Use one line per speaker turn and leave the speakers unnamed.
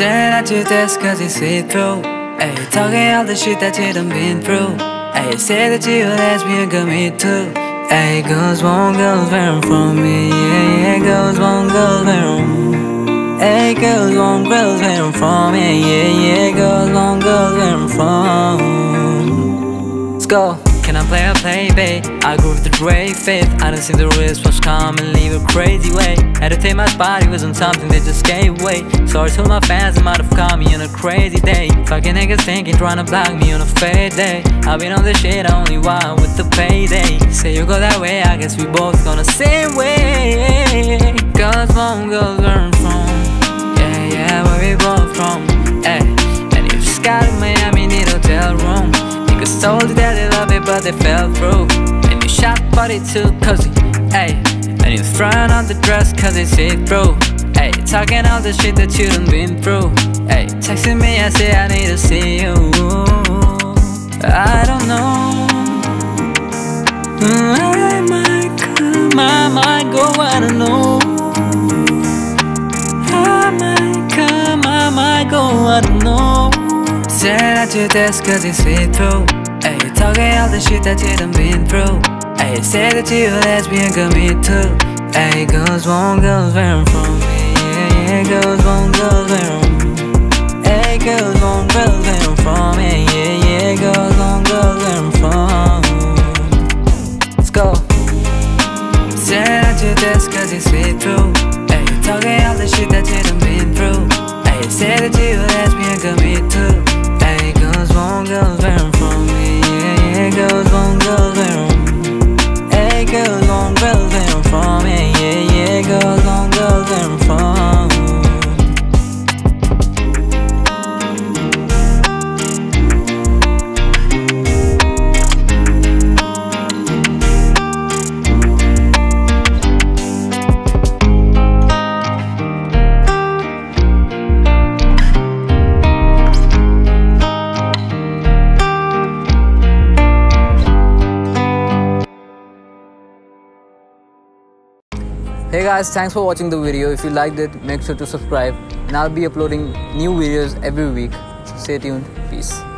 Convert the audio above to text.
Staring at your desk cause you see through Ay, talking all the shit that you done been through. Ay, say that you a lesbian, girl, me too. Ay, girls won't where I'm from, yeah, yeah, yeah Girls won't where I'm Hey, girls won't girls where I'm from, yeah, yeah, yeah Girls won't where I'm from. Let's go can I play, I play, babe? I grew with the great faith I didn't see the response come and leave a crazy way. Had to take my spot, it wasn't something that just gave way. Sorry to my fans, I might have caught me on a crazy day. Fucking niggas thinking, trying to block me on a fade day. I've been on this shit, only want with the payday. Say you go that way, I guess we both gonna same way. Girls won't go learn from. Yeah, yeah, where we both from. Hey, and if you got in Miami, Niggas told you that they love it, but they fell through. And you shot body too cozy, ayy. And you throwing on the dress cause it's see through. Ayy, talking all the shit that you done been through. Ayy, texting me, I say I need to see you. Staring at your desk cause you see through. Ay, talking all the shit that you done been through. Ay, say that you a lesbian, girl, me too. Ay, girls want girls where I'm from me. Yeah, yeah, girls want girls where I'm Ay, girls want girls where I'm from Yeah, yeah, yeah, girls want girls where I'm from Let's go. Staring at your desk cause you see through. Ay, talking all the shit that you done been through. Ay, say that you Hey
guys, thanks for watching the video. If you liked it, make sure to subscribe and I'll be uploading new videos every week. Stay tuned. Peace.